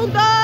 Hold on!